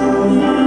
Jesus.